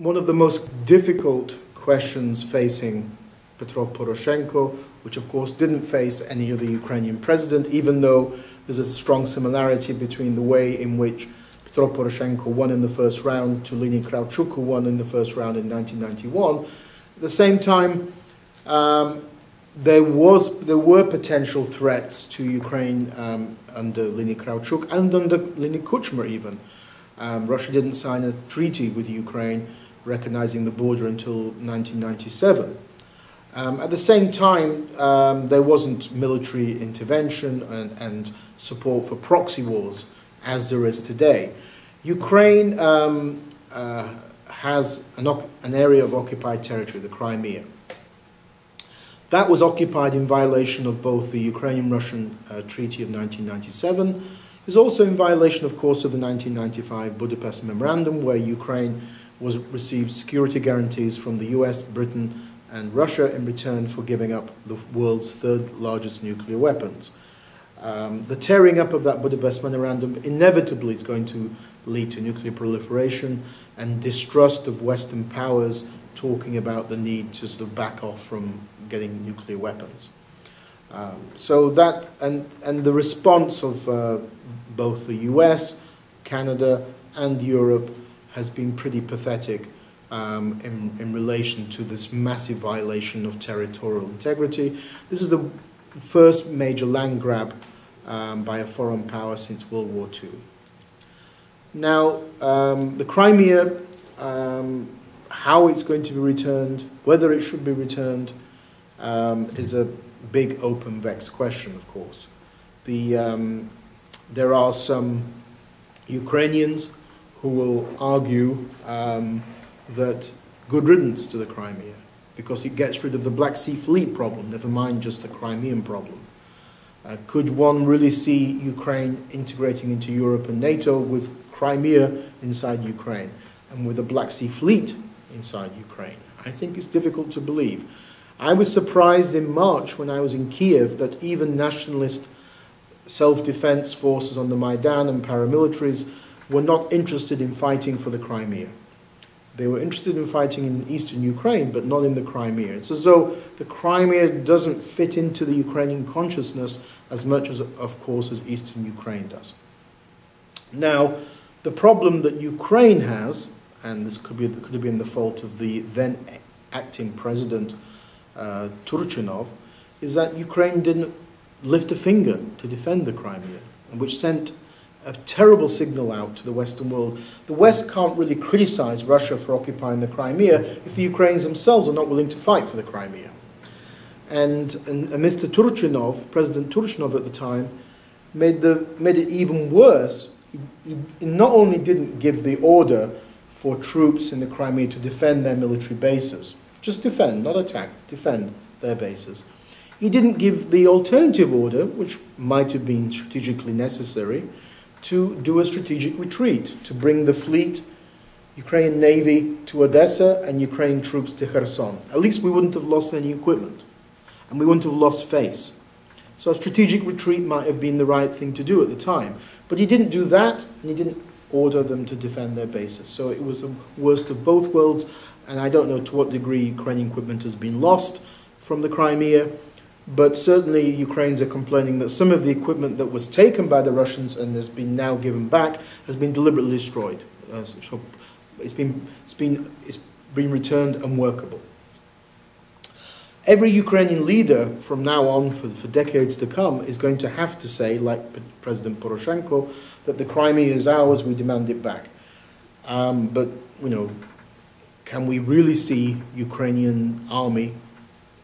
one of the most difficult questions facing Petro Poroshenko, which of course didn't face any other Ukrainian president, even though there's a strong similarity between the way in which Petro Poroshenko won in the first round to Leonid Kravchuk, who won in the first round in 1991. At the same time, um, there was there were potential threats to Ukraine um, under Leonid Kravchuk and under Leonid Kuchma even. Um, Russia didn't sign a treaty with Ukraine recognizing the border until 1997. Um, at the same time, um, there wasn't military intervention and, and, support for proxy wars as there is today. Ukraine um, uh, has an, an, area of occupied territory, the Crimea. That was occupied in violation of both the Ukrainian-Russian uh, Treaty of 1997. It was also in violation, of course, of the 1995 Budapest Memorandum, where Ukraine was received security guarantees from the US, Britain, and Russia in return for giving up the world's third largest nuclear weapons. Um, the tearing up of that Budapest Memorandum inevitably is going to lead to nuclear proliferation and distrust of Western powers talking about the need to sort of back off from getting nuclear weapons. Um, so that, and, and the response of uh, both the US, Canada, and Europe has been pretty pathetic um, in, in relation to this massive violation of territorial integrity. This is the first major land grab um, by a foreign power since World War II. Now, um, the Crimea, um, how it's going to be returned, whether it should be returned, um, is a big open vexed question, of course. The, um, there are some Ukrainians who will argue um, that good riddance to the Crimea because it gets rid of the Black Sea Fleet problem, never mind just the Crimean problem. Uh, could one really see Ukraine integrating into Europe and NATO with Crimea inside Ukraine and with the Black Sea Fleet inside Ukraine? I think it's difficult to believe. I was surprised in March when I was in Kiev that even nationalist self-defense forces on the Maidan and paramilitaries were not interested in fighting for the Crimea. They were interested in fighting in eastern Ukraine, but not in the Crimea. It's as though the Crimea doesn't fit into the Ukrainian consciousness as much as, of course, as eastern Ukraine does. Now, the problem that Ukraine has, and this could, be, could have been the fault of the then acting president uh, Turchinov, is that Ukraine didn't lift a finger to defend the Crimea, which sent a terrible signal out to the Western world. The West can't really criticize Russia for occupying the Crimea if the Ukrainians themselves are not willing to fight for the Crimea. And, and, and Mr. Turchinov, President Turchinov at the time, made, the, made it even worse. He, he not only didn't give the order for troops in the Crimea to defend their military bases, just defend, not attack, defend their bases. He didn't give the alternative order, which might have been strategically necessary, to do a strategic retreat, to bring the fleet, Ukrainian Navy to Odessa and Ukrainian troops to Kherson. At least we wouldn't have lost any equipment and we wouldn't have lost face. So a strategic retreat might have been the right thing to do at the time. But he didn't do that and he didn't order them to defend their bases. So it was the worst of both worlds and I don't know to what degree Ukrainian equipment has been lost from the Crimea but certainly Ukrainians are complaining that some of the equipment that was taken by the Russians and has been now given back has been deliberately destroyed. Uh, so it's been, it's, been, it's been returned unworkable. Every Ukrainian leader from now on for, for decades to come is going to have to say, like President Poroshenko, that the Crimea is ours, we demand it back. Um, but, you know, can we really see Ukrainian army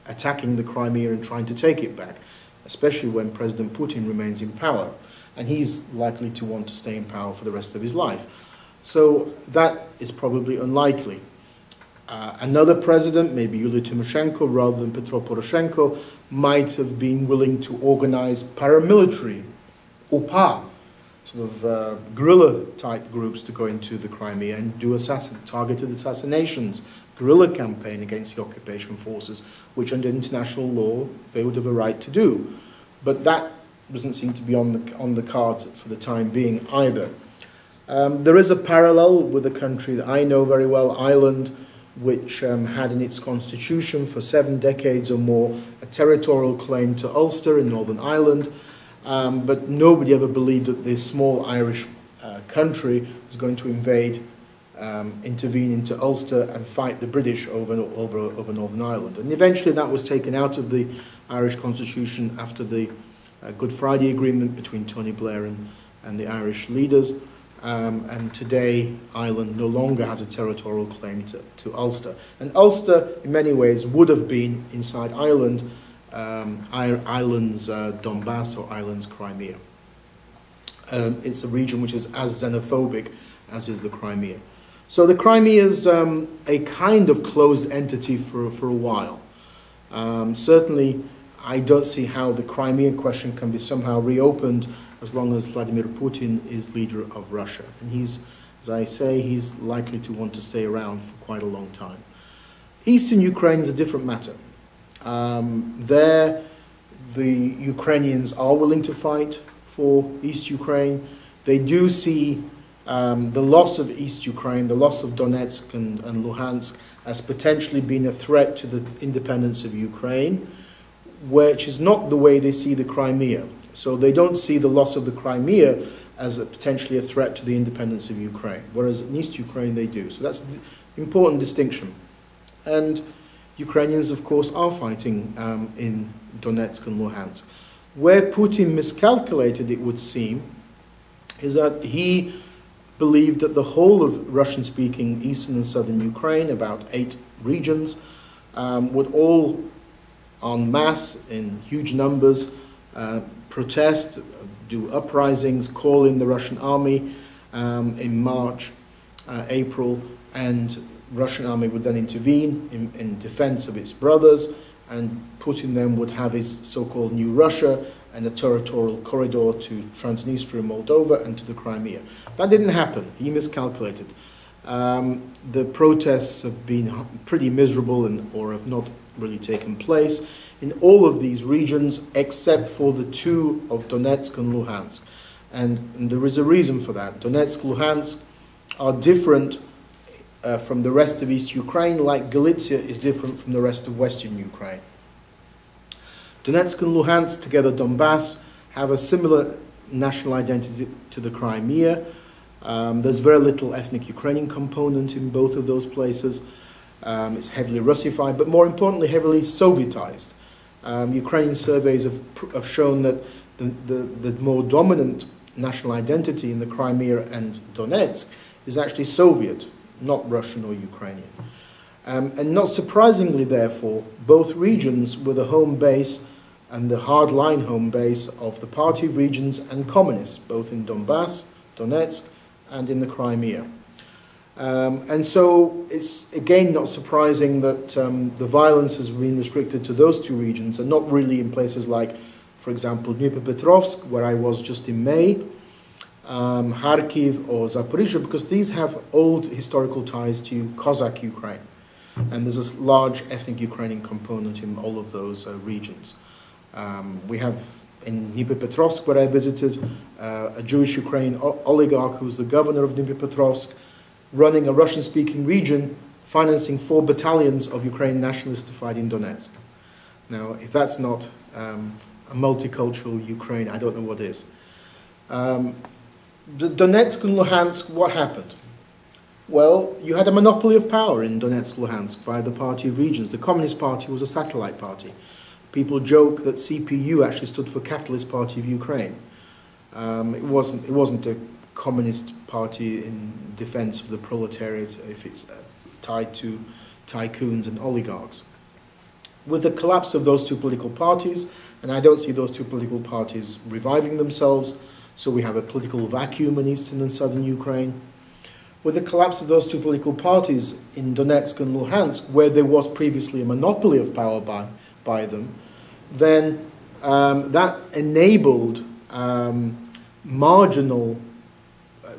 attacking the Crimea and trying to take it back, especially when President Putin remains in power. And he's likely to want to stay in power for the rest of his life. So that is probably unlikely. Uh, another president, maybe Yulia Tymoshenko rather than Petro Poroshenko, might have been willing to organize paramilitary, UPA, sort of uh, guerrilla type groups to go into the Crimea and do assassin targeted assassinations guerrilla campaign against the occupation forces, which under international law they would have a right to do. But that doesn't seem to be on the, on the cards for the time being either. Um, there is a parallel with a country that I know very well, Ireland, which um, had in its constitution for seven decades or more a territorial claim to Ulster in Northern Ireland. Um, but nobody ever believed that this small Irish uh, country was going to invade, um, intervene into Ulster and fight the British over, over, over Northern Ireland. And eventually that was taken out of the Irish constitution after the uh, Good Friday Agreement between Tony Blair and, and the Irish leaders. Um, and today, Ireland no longer has a territorial claim to, to Ulster. And Ulster, in many ways, would have been inside Ireland, um, Ireland's uh, Donbass or Ireland's Crimea. Um, it's a region which is as xenophobic as is the Crimea. So the Crimea is um, a kind of closed entity for, for a while. Um, certainly, I don't see how the Crimean question can be somehow reopened as long as Vladimir Putin is leader of Russia. And he's, as I say, he's likely to want to stay around for quite a long time. Eastern Ukraine is a different matter. Um, there, the Ukrainians are willing to fight for East Ukraine. They do see um, the loss of East Ukraine, the loss of Donetsk and, and Luhansk, as potentially being a threat to the independence of Ukraine, which is not the way they see the Crimea. So they don't see the loss of the Crimea as a, potentially a threat to the independence of Ukraine, whereas in East Ukraine they do. So that's an important distinction. And Ukrainians, of course, are fighting um, in Donetsk and Luhansk. Where Putin miscalculated, it would seem, is that he believed that the whole of Russian-speaking eastern and southern Ukraine, about eight regions, um, would all en masse, in huge numbers, uh, protest, do uprisings, call in the Russian army um, in March, uh, April, and Russian army would then intervene in, in defense of its brothers, and Putin then would have his so-called new Russia and a territorial corridor to Transnistria, Moldova, and to the Crimea. That didn't happen. He miscalculated. Um, the protests have been pretty miserable and, or have not really taken place in all of these regions except for the two of Donetsk and Luhansk. And, and there is a reason for that. Donetsk, Luhansk are different uh, from the rest of East Ukraine, like Galicia is different from the rest of Western Ukraine. Donetsk and Luhansk, together Donbass, have a similar national identity to the Crimea. Um, there's very little ethnic Ukrainian component in both of those places. Um, it's heavily Russified, but more importantly, heavily Sovietized. Um, Ukrainian surveys have, have shown that the, the, the more dominant national identity in the Crimea and Donetsk is actually Soviet, not Russian or Ukrainian. Um, and not surprisingly, therefore, both regions were the home base and the hardline home base of the party regions and communists, both in Donbass, Donetsk, and in the Crimea. Um, and so it's again not surprising that um, the violence has been restricted to those two regions and not really in places like, for example, Dnipropetrovsk, where I was just in May, um, Kharkiv or Zaporizhia, because these have old historical ties to Cossack Ukraine. And there's a large ethnic Ukrainian component in all of those uh, regions. Um, we have in Dnipropetrovsk, where I visited, uh, a Jewish Ukrainian oligarch who's the governor of Dnipropetrovsk, running a Russian-speaking region, financing four battalions of Ukrainian nationalists to fight in Donetsk. Now, if that's not um, a multicultural Ukraine, I don't know what is. Um, Donetsk and Luhansk, what happened? Well, you had a monopoly of power in Donetsk, Luhansk by the Party of Regions. The Communist Party was a satellite party. People joke that CPU actually stood for Capitalist Party of Ukraine. Um, it wasn't. It wasn't a communist party in defense of the proletariat if it's uh, tied to tycoons and oligarchs. With the collapse of those two political parties, and I don't see those two political parties reviving themselves, so we have a political vacuum in eastern and southern Ukraine. With the collapse of those two political parties in Donetsk and Luhansk, where there was previously a monopoly of power by, by them, then um, that enabled um, marginal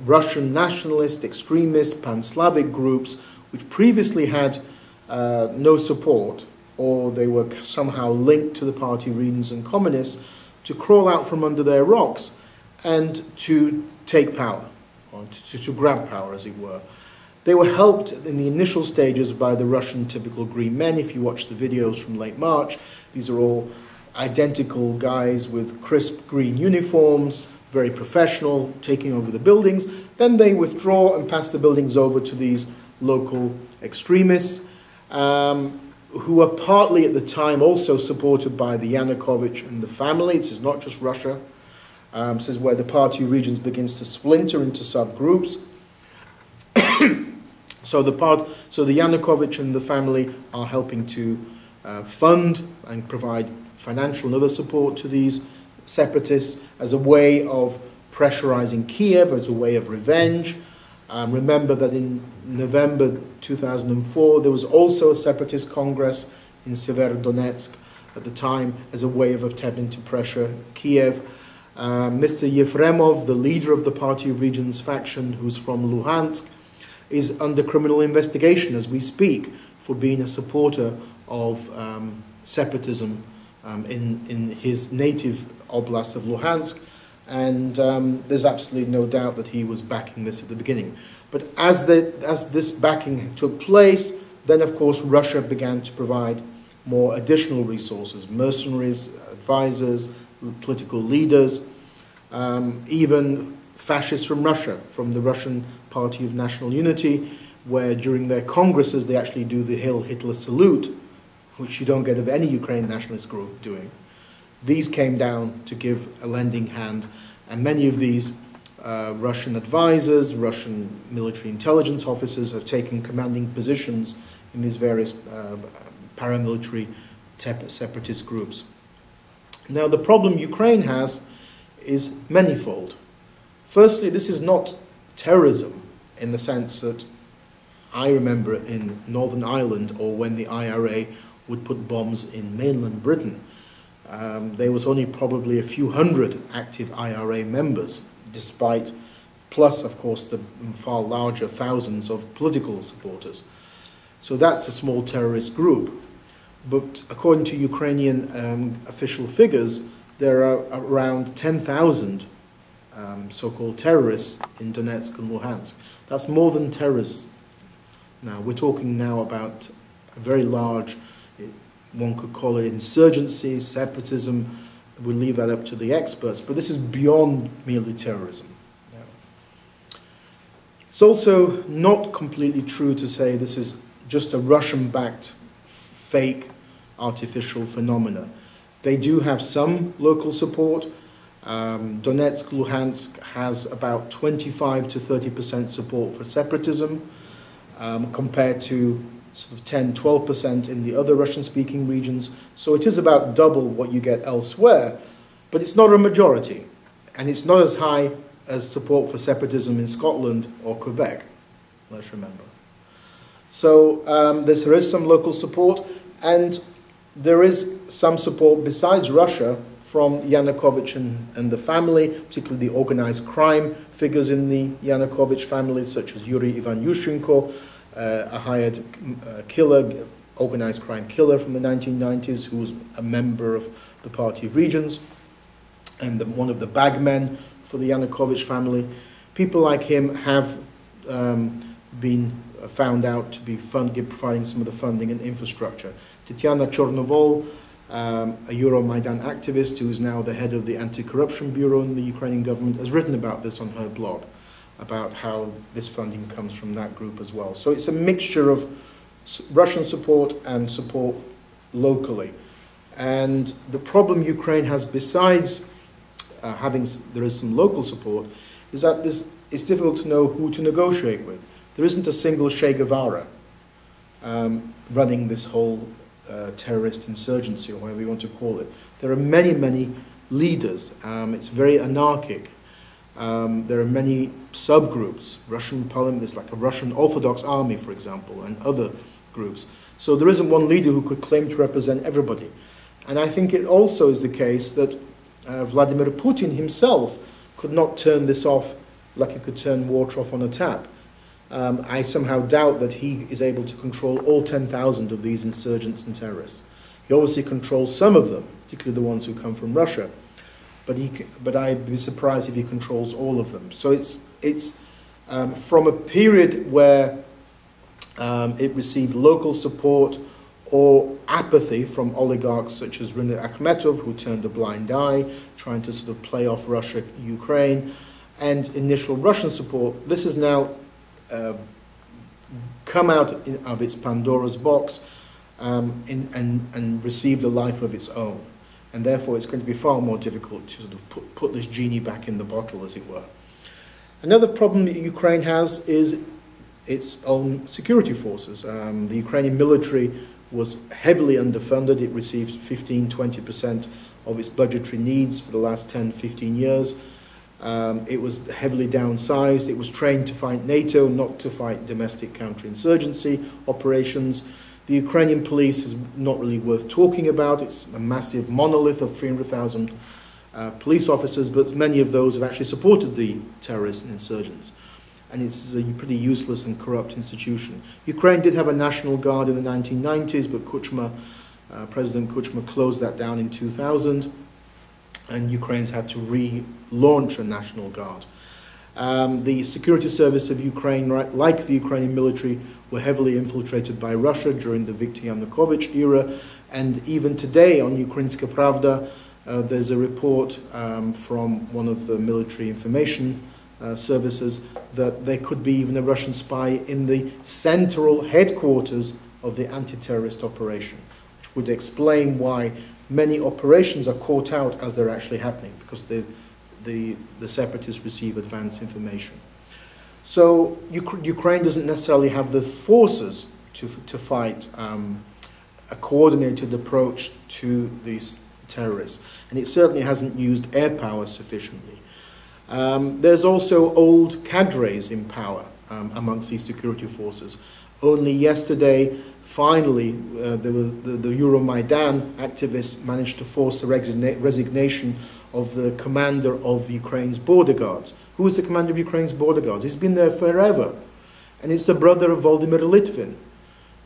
Russian nationalist, extremist, pan-Slavic groups, which previously had uh, no support, or they were somehow linked to the party regions and communists, to crawl out from under their rocks and to take power. to, to grab power, as it were. They were helped in the initial stages by the Russian typical green men. If you watch the videos from late March, these are all identical guys with crisp green uniforms, very professional, taking over the buildings. Then they withdraw and pass the buildings over to these local extremists, um, who are partly at the time also supported by the Yanukovych and the family. This is not just Russia. Um, this is where the party regions begins to splinter into subgroups. so the part, so the Yanukovych and the family are helping to uh, fund and provide financial and other support to these separatists as a way of pressurizing Kiev, as a way of revenge. Um, remember that in November 2004, there was also a separatist congress in Severodonetsk at the time as a way of attempting to pressure Kiev. Uh, Mr. Yefremov, the leader of the party of regions faction, who's from Luhansk, is under criminal investigation as we speak for being a supporter of um, separatism um, in, in his native oblast of Luhansk. And um, there's absolutely no doubt that he was backing this at the beginning. But as, the, as this backing took place, then of course Russia began to provide more additional resources, mercenaries, advisors, political leaders, um, even fascists from Russia, from the Russian Party of National Unity, where during their congresses they actually do the Hail Hitler salute, which you don't get of any Ukraine nationalist group doing. These came down to give a lending hand, and many of these uh, Russian advisors, Russian military intelligence officers have taken commanding positions in these various uh, paramilitary separatist groups. Now, the problem Ukraine has is manifold. Firstly, this is not terrorism in the sense that I remember in Northern Ireland or when the IRA would put bombs in mainland Britain. Um, there was only probably a few hundred active IRA members, despite, plus, of course, the far larger thousands of political supporters. So that's a small terrorist group. But according to Ukrainian um, official figures, there are around 10,000 um, so-called terrorists in Donetsk and Luhansk. That's more than terrorists. Now, we're talking now about a very large, one could call it insurgency, separatism. We'll leave that up to the experts, but this is beyond merely terrorism. It's also not completely true to say this is just a Russian-backed fake artificial phenomena. They do have some local support. Um, Donetsk, Luhansk has about 25 to 30% support for separatism um, compared to sort of 10, 12% in the other Russian speaking regions. So it is about double what you get elsewhere, but it's not a majority. And it's not as high as support for separatism in Scotland or Quebec, let's remember. So um, there is some local support, and there is some support besides Russia from Yanukovych and, and the family, particularly the organized crime figures in the Yanukovych family, such as Yuri Ivanyushchenko, a hired uh, killer, organized crime killer from the 1990s, who was a member of the Party of Regions, and the, one of the bagmen for the Yanukovych family. People like him have um, been found out to be fund, providing some of the funding and infrastructure. Tatiana Chornovol, um, a Euromaidan activist who is now the head of the anti-corruption bureau in the Ukrainian government, has written about this on her blog, about how this funding comes from that group as well. So it's a mixture of Russian support and support locally. And the problem Ukraine has, besides uh, having there is some local support, is that this, it's difficult to know who to negotiate with. There isn't a single Che Guevara um, running this whole uh, terrorist insurgency, or whatever you want to call it. There are many, many leaders. Um, it's very anarchic. Um, there are many subgroups. Russian parliament, there's like a Russian Orthodox army, for example, and other groups. So there isn't one leader who could claim to represent everybody. And I think it also is the case that uh, Vladimir Putin himself could not turn this off like he could turn water off on a tap um, I somehow doubt that he is able to control all 10,000 of these insurgents and terrorists. He obviously controls some of them, particularly the ones who come from Russia, but, he, but I'd be surprised if he controls all of them. So it's, it's um, from a period where um, it received local support or apathy from oligarchs such as Rinat Akhmetov, who turned a blind eye, trying to sort of play off Russia, Ukraine, and initial Russian support. This has now uh, come out of its Pandora's box um, in, and, and received a life of its own. And therefore, it's going to be far more difficult to sort of put, put this genie back in the bottle, as it were. Another problem that Ukraine has is its own security forces. Um, the Ukrainian military was heavily underfunded. It received 15 20% of its budgetary needs for the last 10 15 years. Um, it was heavily downsized. It was trained to fight NATO, not to fight domestic counterinsurgency operations. The Ukrainian police is not really worth talking about. It's a massive monolith of 300,000 uh, police officers, but many of those have actually supported the terrorists and insurgents and it's a pretty useless and corrupt institution. Ukraine did have a national guard in the 1990s, but Kuchma, uh, President Kuchma closed that down in 2000, and Ukraine's had to relaunch a national guard. Um, the security service of Ukraine, right, like the Ukrainian military, were heavily infiltrated by Russia during the Viktor Yanukovych era, and even today on Ukrainska Pravda, uh, there's a report um, from one of the military information uh, services that there could be even a Russian spy in the central headquarters of the anti-terrorist operation, which would explain why many operations are caught out as they're actually happening, because the, the, the separatists receive advance information. So Ukraine doesn't necessarily have the forces to, to fight um, a coordinated approach to these terrorists, and it certainly hasn't used air power sufficiently. Um, there's also old cadres in power um, amongst these security forces. Only yesterday, finally, uh, the, the, the Euromaidan activists managed to force the resigna resignation of the commander of Ukraine's border guards. Who is the commander of Ukraine's border guards? He's been there forever. And it's the brother of Volodymyr Litvin,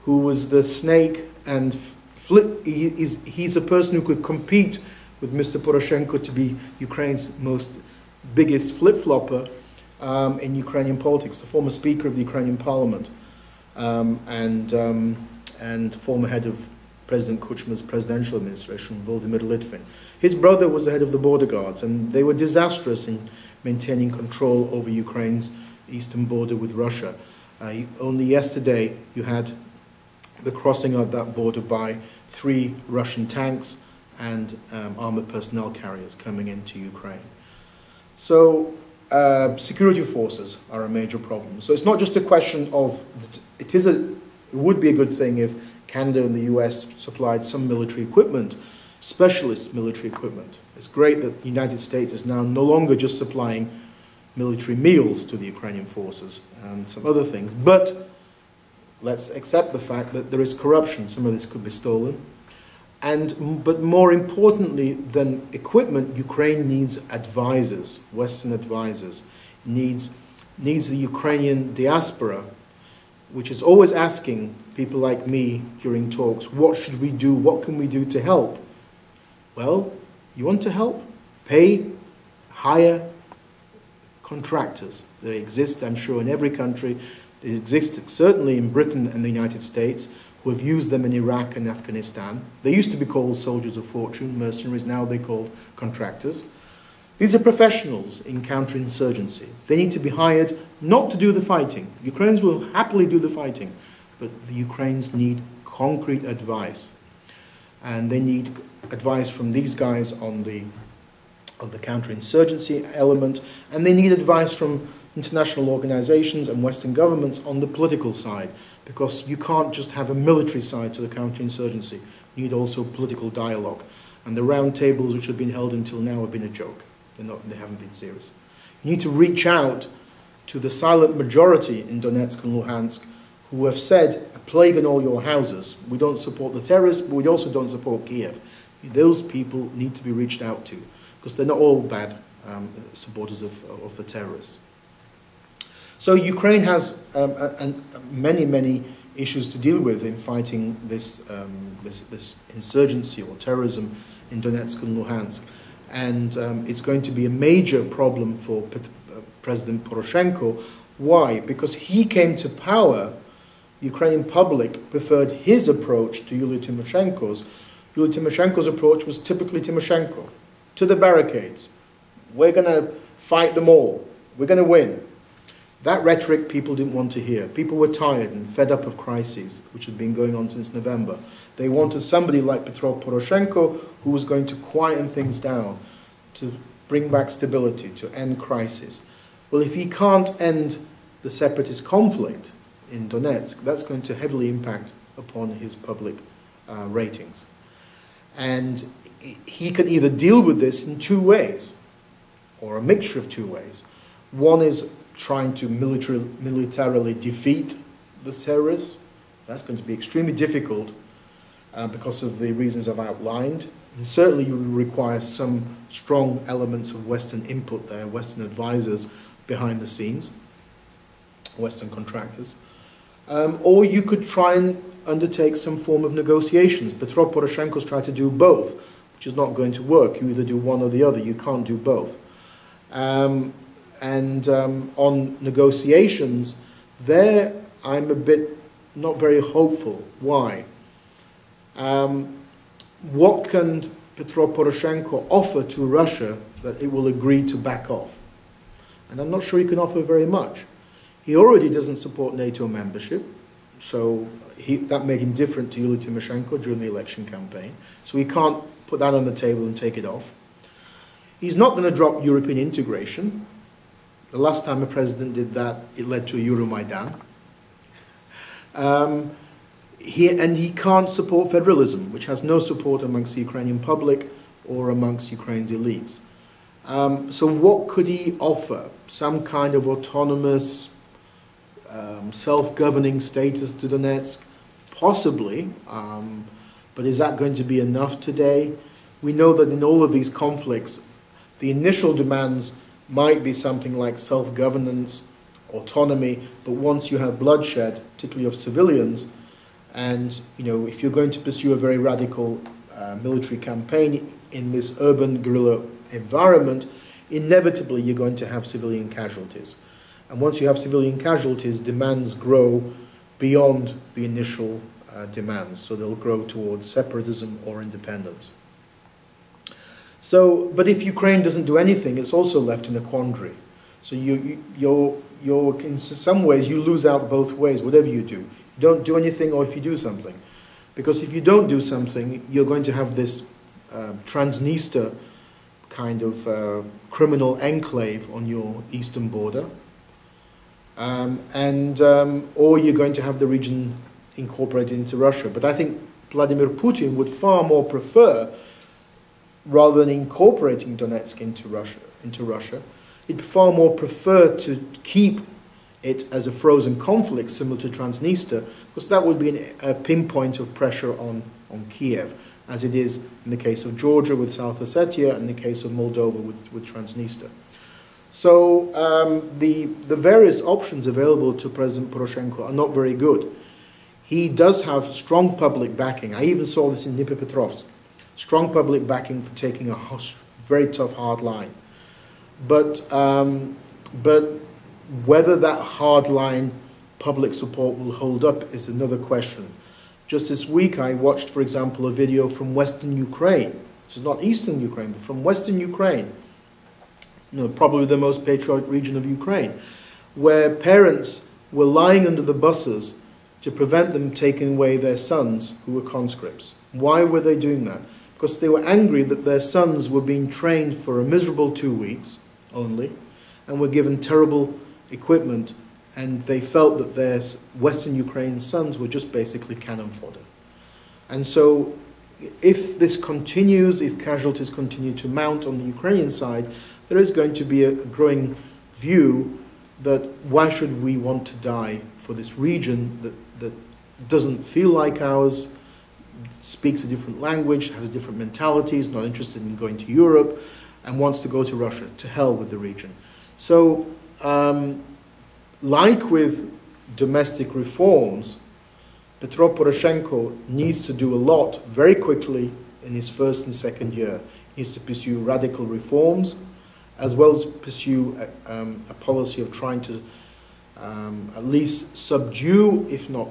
who was the snake and flip, he, he's, he's a person who could compete with Mr. Poroshenko to be Ukraine's most biggest flip-flopper um, in Ukrainian politics, the former Speaker of the Ukrainian Parliament um, and, um, and former head of President Kuchma's presidential administration, Volodymyr Litvin. His brother was the head of the border guards, and they were disastrous in maintaining control over Ukraine's eastern border with Russia. Uh, only yesterday, you had the crossing of that border by three Russian tanks and um, armored personnel carriers coming into Ukraine. So uh, security forces are a major problem. So it's not just a question of, it, is a, it would be a good thing if Canada and the US supplied some military equipment, specialist military equipment. It's great that the United States is now no longer just supplying military meals to the Ukrainian forces and some other things, but let's accept the fact that there is corruption. Some of this could be stolen. And, but more importantly than equipment, Ukraine needs advisors, Western advisors, needs, needs the Ukrainian diaspora, which is always asking people like me during talks, what should we do, what can we do to help? Well, you want to help? Pay, hire contractors. They exist, I'm sure, in every country. They exist certainly in Britain and the United States who have used them in Iraq and Afghanistan. They used to be called soldiers of fortune, mercenaries, now they're called contractors. These are professionals in counterinsurgency. They need to be hired not to do the fighting. Ukrainians will happily do the fighting, but the Ukrainians need concrete advice. And they need advice from these guys on the, on the counterinsurgency element, and they need advice from international organizations and Western governments on the political side because you can't just have a military side to the counterinsurgency. You need also political dialogue. And the round tables which have been held until now have been a joke. They're not, they haven't been serious. You need to reach out to the silent majority in Donetsk and Luhansk who have said, a plague in all your houses. We don't support the terrorists, but we also don't support Kiev. Those people need to be reached out to because they're not all bad um, supporters of, of the terrorists. So Ukraine has um, a, a, many, many issues to deal with in fighting this, um, this, this, insurgency or terrorism in Donetsk and Luhansk. And um, it's going to be a major problem for President Poroshenko Why? Because he came to power, the Ukrainian public preferred his approach to Yulia Tymoshenko's. Yulia Tymoshenko's approach was typically Tymoshenko, to the barricades. We're going to fight them all. We're going to win. That rhetoric people didn't want to hear. People were tired and fed up of crises, which had been going on since November. They wanted somebody like Petro Poroshenko who was going to quieten things down, to bring back stability, to end crisis. Well, if he can't end the separatist conflict in Donetsk, that's going to heavily impact upon his public uh, ratings. And he can either deal with this in two ways, or a mixture of two ways. One is trying to military, militarily defeat the terrorists. That's going to be extremely difficult uh, because of the reasons I've outlined. And certainly you require some strong elements of Western input there, Western advisors behind the scenes, Western contractors. Um, or you could try and undertake some form of negotiations. Petro Poroshenko's tried to do both, which is not going to work. You either do one or the other. You can't do both. Um, and um, on negotiations, there I'm a bit not very hopeful. Why? Um, what can Petro Poroshenko offer to Russia that it will agree to back off? And I'm not sure he can offer very much. He already doesn't support NATO membership, so he, that made him different to Yulia Tymoshenko during the election campaign. So he can't put that on the table and take it off. He's not going to drop European integration. The last time a president did that, it led to a Euromaidan. Um, he, and he can't support federalism, which has no support amongst the Ukrainian public or amongst Ukraine's elites. Um, so what could he offer? Some kind of autonomous, um, self-governing status to Donetsk? Possibly, um, but is that going to be enough today? We know that in all of these conflicts, the initial demands might be something like self-governance, autonomy, but once you have bloodshed, particularly of civilians, and you know, if you're going to pursue a very radical uh, military campaign in this urban guerrilla environment, inevitably you're going to have civilian casualties. And once you have civilian casualties, demands grow beyond the initial uh, demands. So they'll grow towards separatism or independence. So, but if Ukraine doesn't do anything, it's also left in a quandary. So you, you, you're, in some ways, you lose out both ways, whatever you do You don't do anything or if you do something. Because if you don't do something, you're going to have this uh, Transnistria kind of uh, criminal enclave on your eastern border. Um, and, um, or you're going to have the region incorporated into Russia. But I think Vladimir Putin would far more prefer, rather than incorporating Donetsk into Russia, into Russia, he'd far more prefer to keep it as a frozen conflict similar to Transnistria, because that would be an, a pinpoint of pressure on, on Kiev, as it is in the case of Georgia with South Ossetia and the case of Moldova with, with Transnistria. So um, the, the various options available to President Poroshenko are not very good. He does have strong public backing. I even saw this in Dnipropetrovsk. Strong public backing for taking a very tough, hard line. But, um, but whether that hard line public support will hold up is another question. Just this week, I watched, for example, a video from Western Ukraine. This is not Eastern Ukraine, but from Western Ukraine, you know, probably the most patriotic region of Ukraine, where parents were lying under the buses to prevent them taking away their sons who were conscripts. Why were they doing that? Because they were angry that their sons were being trained for a miserable two weeks only and were given terrible equipment, and they felt that their Western Ukrainian sons were just basically cannon fodder. And so, if this continues, if casualties continue to mount on the Ukrainian side, there is going to be a growing view that why should we want to die for this region that, that doesn't feel like ours, speaks a different language, has a different mentality, is not interested in going to Europe, and wants to go to Russia. To hell with the region. So um, like with domestic reforms, Petro Poroshenko needs to do a lot very quickly in his first and second year. He needs to pursue radical reforms, as well as pursue a, um, a policy of trying to um, at least subdue, if not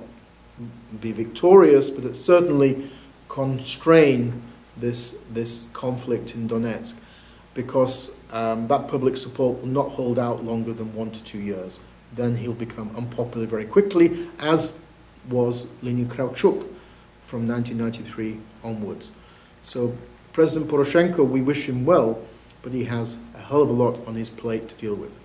be victorious, but it certainly constrain this, this conflict in Donetsk because um, that public support will not hold out longer than one to two years. Then he'll become unpopular very quickly, as was Leonid Kravchuk from 1993 onwards. So President Poroshenko, we wish him well, but he has a hell of a lot on his plate to deal with.